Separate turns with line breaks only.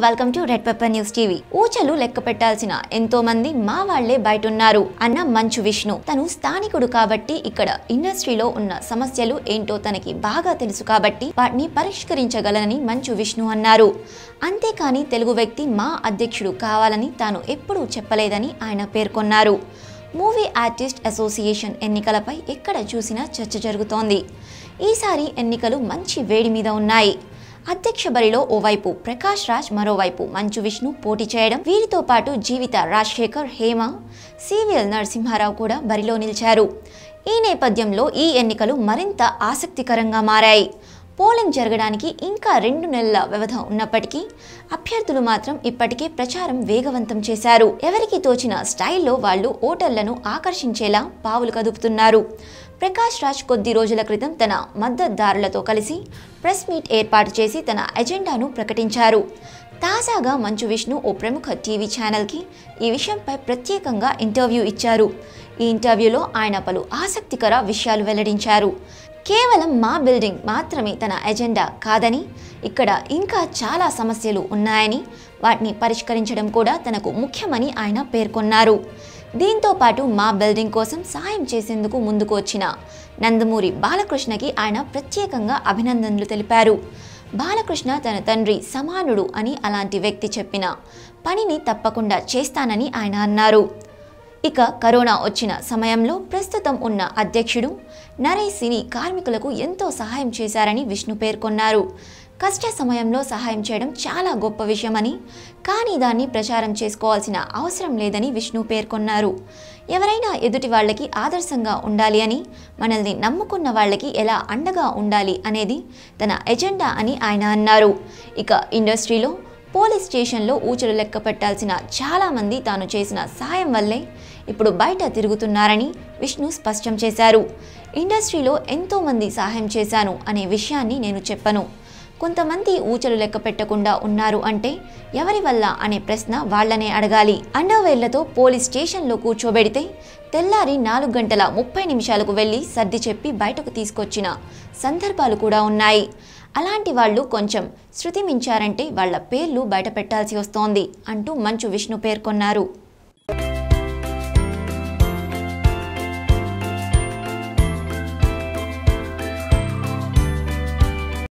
Welcome to red pepper news TV ఊచలు లెక్క పెట్టాల్సిన ఎంతో మంది మా వాళ్ళే బయట ఉన్నారు అన్న మంచు విష్ణు. తను స్థానికుడు కాబట్టి ఇక్కడ ఇండస్ట్రీలో ఉన్న సమస్యలు ఏంటో తనకి బాగా తెలుసు కాబట్టి వాటిని పరిష్కరించగలనని మంచు విష్ణు అన్నారు. అంతేకాని తెలుగు వ్యక్తి మా అధ్యక్షుడు కావాలని తాను ఎప్పుడూ చెప్పలేదని ఆయన పేర్కొన్నారు. మూవీ ఆర్టిస్ట్ అసోసియేషన్ ఎన్నికలపై ఎక్కడ చూసినా చర్చ జరుగుతోంది. ఈసారి ఎన్నికలు మంచి వేడి మీద ఉన్నాయి. అధ్యక్ష బరిలో ఓవైపు ప్రకాష్ రాజ్ మరోవైపు మంచు విష్ణు పోటీ చేయడం. వీరితో పాటు జీవిత రాజశేఖర్ హేమ సివిఎల్ నరసింహారావు కూడా బరిలో నిలిచారు. ఈ నేపథ్యంలో ఈ ఎన్నికలు మరింత ఆసక్తికరంగా మారాయి. పోలింగ్ జరగడానికి ఇంకా రెండు నెలల వ్యవధి ఉన్నప్పటికీ అభ్యర్థులు మాత్రం ఇప్పటికే ప్రచారం వేగవంతం చేశారు. ఎవరికి తోచిన స్టైల్లో వాళ్ళు ఓటర్లను ఆకర్షించేలా పావులు కదుపుతున్నారు. ప్రకాష్ రాజ్ కొద్ది రోజుల క్రితం తన మద్దతుదారులతో కలిసి ప్రెస్ మీట్ ఏర్పాటు చేసి తన ఎజెండాను ప్రకటించారు. తాజాగా మంచు విష్ణు ఓ ప్రముఖ టీవీ ఛానల్కి ఈ విషయంపై ప్రత్యేకంగా ఇంటర్వ్యూ ఇచ్చారు. ఈ ఇంటర్వ్యూలో ఆయన పలు ఆసక్తికర విషయాలు వెల్లడించారు. కేవలం మా బిల్డింగ్ మాత్రమే తన ఎజెండా కాదని ఇక్కడ ఇంకా చాలా సమస్యలు ఉన్నాయని వాటిని పరిష్కరించడం కూడా తనకు ముఖ్యమని ఆయన పేర్కొన్నారు. దీంతో పాటు మా బిల్డింగ్ కోసం సహాయం చేసేందుకు ముందుకు వచ్చిన నందమూరి బాలకృష్ణకి ఆయన ప్రత్యేకంగా అభినందనలు తెలిపారు. బాలకృష్ణ తన తండ్రి సమానుడు అని అలాంటి వ్యక్తి చెప్పిన పనిని తప్పకుండా చేస్తానని ఆయన అన్నారు. ఇక కరోనా వచ్చిన సమయంలో ప్రస్తుతం ఉన్న అధ్యక్షుడు నరేష్ సిని కార్మికులకు ఎంతో సహాయం చేశారని విష్ణు పేర్కొన్నారు. కష్ట సమయంలో సహాయం చేయడం చాలా గొప్ప విషయమని కానీ దాన్ని ప్రచారం చేసుకోవాల్సిన అవసరం లేదని విష్ణు పేర్కొన్నారు. ఎవరైనా ఎదుటి వాళ్ళకి ఆదర్శంగా ఉండాలి అని మనల్ని నమ్ముకున్న వాళ్ళకి ఎలా అండగా ఉండాలి అనేది తన ఎజెండా అని ఆయన అన్నారు. ఇక ఇండస్ట్రీలో పోలీస్ స్టేషన్లో ఊచలు లెక్క పెట్టాల్సిన చాలామంది తాను చేసిన సాయం వల్లే ఇప్పుడు బయట తిరుగుతున్నారని విష్ణు స్పష్టం చేశారు. ఇండస్ట్రీలో ఎంతోమంది సహాయం చేశాను అనే విషయాన్ని నేను చెప్పను. కొంతమంది ఊచలు లెక్క పెట్టకుండా ఉన్నారు అంటే ఎవరి వల్ల అనే ప్రశ్న వాళ్ళనే అడగాలి. అండర్వేర్లతో పోలీస్ స్టేషన్లో కూర్చోబెడితే తెల్లారి నాలుగు గంటల ముప్పై నిమిషాలకు వెళ్ళి సర్ది చెప్పి బయటకు తీసుకొచ్చిన సందర్భాలు కూడా ఉన్నాయి. అలాంటి వాళ్ళు కొంచెం శృతి మించారంటే వాళ్ళ పేర్లు బయట పెట్టాల్సి వస్తోంది అంటూ మంచు విష్ణు పేర్కొన్నారు.